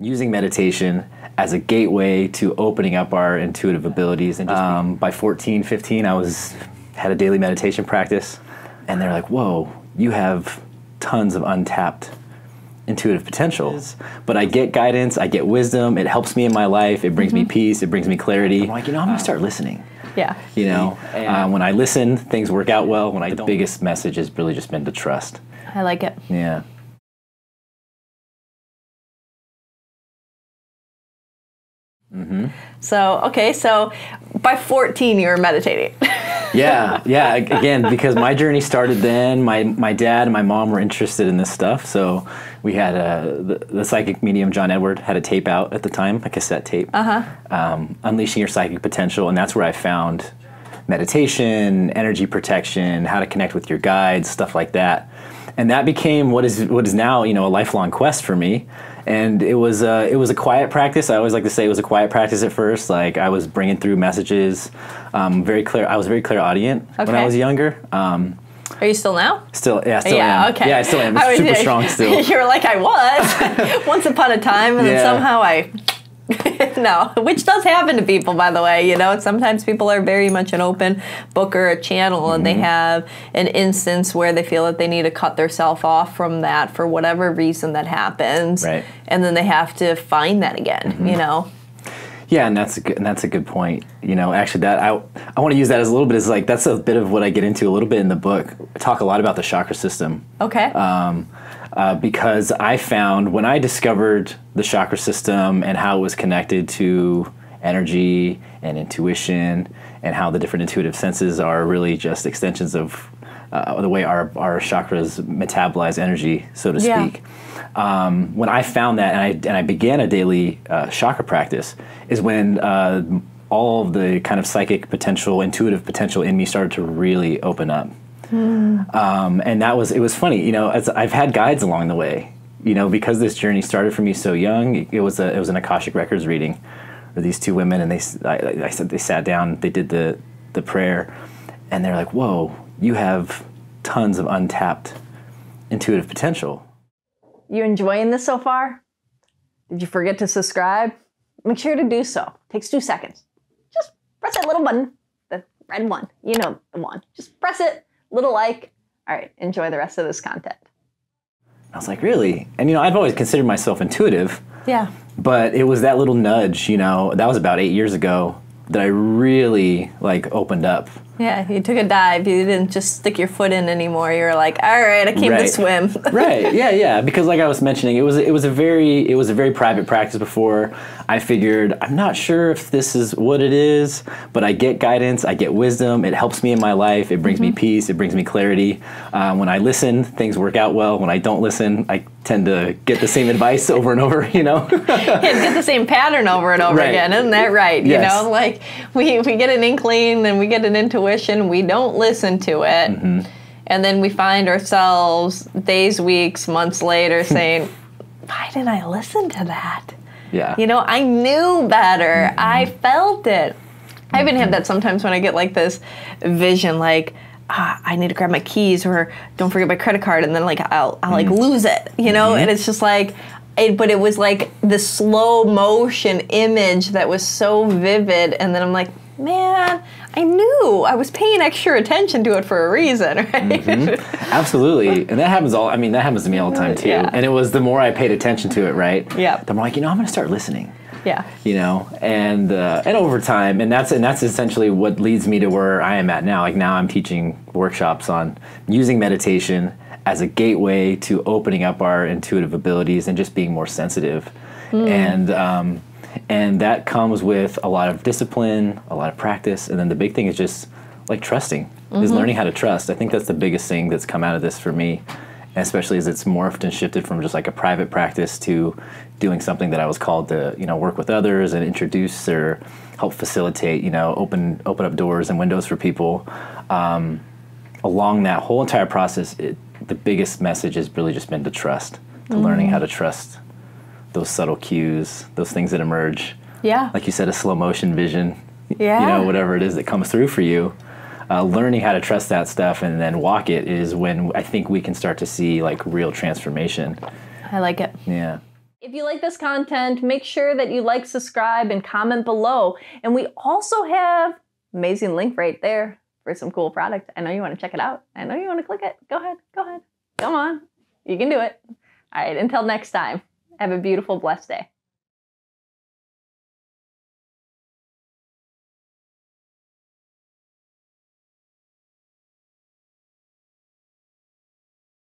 using meditation as a gateway to opening up our intuitive abilities. And just, um, by 14, 15, I was had a daily meditation practice, and they're like, "Whoa, you have tons of untapped." intuitive potentials but i get guidance i get wisdom it helps me in my life it brings me peace it brings me clarity. I'm like you know i'm gonna start listening. Yeah. you know uh, when i listen things work out well. When i the biggest message has really just been to trust. I like it. yeah So, okay, so by 14, you were meditating. yeah yeah again because my journey started then my my dad and my mom were interested in this stuff so we had a the, the psychic medium john edward had a tape out at the time a cassette tape uh-huh. um, unleashing your psychic potential and that's where i found meditation energy protection how to connect with your guides stuff like that and that became what is what is now you know a lifelong quest for me and it was uh, it was a quiet practice. I always like to say it was a quiet practice at first. Like I was bringing through messages, um, very clear. I was very clairaudient when I was younger. Um, Are you still now? still, yeah, still yeah, am. okay. Yeah, I still am. I was- Super strong still. You're like, I was once upon a time, and then somehow I. no, which does happen to people, by the way. You know, sometimes people are very much an open book or a channel, and Mm-hmm. they have an instance where they feel that they need to cut themselves off from that for whatever reason that happens, Right. Mm-hmm. and then they have to find that again. You know, Yeah, and that's a good, and that's a good point. You know, actually, that I I want to use that as a little bit as like that's a bit of what I get into a little bit in the book. I talk a lot about the chakra system. okay, uh, because I found when I discovered the chakra system and how it was connected to energy and intuition and how the different intuitive senses are really just extensions of uh, the way our, our chakras metabolize energy, so to Yeah. speak. Um, when I found that and I, and I began a daily uh, chakra practice is when uh, all of the kind of psychic potential, intuitive potential in me started to really open up. Um, and that was it was funny you know as i've had guides along the way you know because this journey started for me so young it was a it was an akashic records reading where these two women and they I, I said they sat down they did the the prayer and they're like whoa you have tons of untapped intuitive potential you enjoying this so far? Did you forget to subscribe? Make sure to do so. takes two seconds. Just press that little button, the red one. You know the one. Just press it, little like. All right, enjoy the rest of this content. i was like really and you know i've always considered myself intuitive Yeah. but it was that little nudge you know that was about eight years ago that i really like opened up Yeah, you took a dive. You didn't just stick your foot in anymore. You were like, all right, I came to swim. right yeah yeah because like i was mentioning it was it was a very it was a very private practice before i figured i'm not sure if this is what it is but i get guidance i get wisdom it helps me in my life it brings me peace it brings me clarity um, when i listen things work out well when i don't listen i tend to get the same advice over and over you know and get the same pattern over and over Right. again. Isn't that right? Yes. You know, like we, we get an inkling and we get an intuition, we don't listen to it. Mm-hmm. And then we find ourselves days, weeks, months later saying, why didn't I listen to that? yeah You know, I knew better. Mm-hmm. I felt it. I even have that sometimes when I get like this vision, like, ah, I need to grab my keys or don't forget my credit card, and then like I'll, I'll Mm-hmm. like lose it, you know? And it's just like, it, but it was like the slow motion image that was so vivid, and then I'm like, man, I knew I was paying extra attention to it for a reason, right? Mm-hmm. absolutely and that happens all i mean that happens to me all the time too Yeah. and it was the more i paid attention to it right Yeah. the more like you know i'm gonna start listening yeah. you know and uh, and over time and that's and that's essentially what leads me to where i am at now like now i'm teaching workshops on using meditation as a gateway to opening up our intuitive abilities and just being more sensitive and um, and that comes with a lot of discipline a lot of practice and then the big thing is just like trusting is learning how to trust. I think that's the biggest thing that's come out of this for me especially as it's morphed and shifted from just like a private practice to doing something that I was called to you know work with others and introduce or help facilitate you know open open up doors and windows for people. Um, along that whole entire process, it, the biggest message has really just been to trust, to learning how to trust those subtle cues, those things that emerge. Yeah. Like you said, a slow motion vision. Yeah. You know, whatever it is that comes through for you. Uh, learning how to trust that stuff and then walk it is when I think we can start to see like real transformation. I like it. Yeah. If you like this content, make sure that you like, subscribe, and comment below. And we also have amazing link right there for some cool product. I know you want to check it out. I know you want to click it. Go ahead. Go ahead. Come on. You can do it. All right. Until next time, have a beautiful, blessed day.